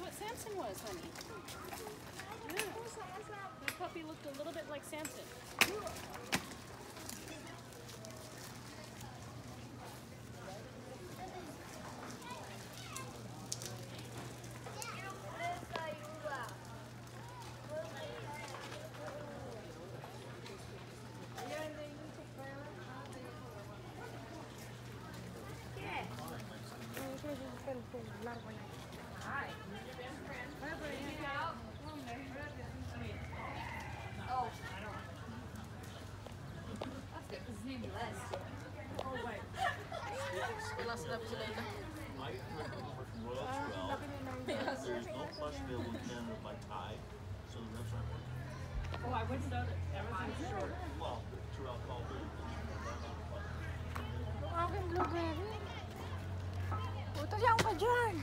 what Samson was, honey. Yeah. That puppy looked a little bit like Samson. Lasted oh, up to later. I from Royal Swell. There's no flush available in Canada by tide, so the restaurant. Oh, I wouldn't know that everything's short. Well, Terrell called it. Aking blueberry. Puto siya ka dyan.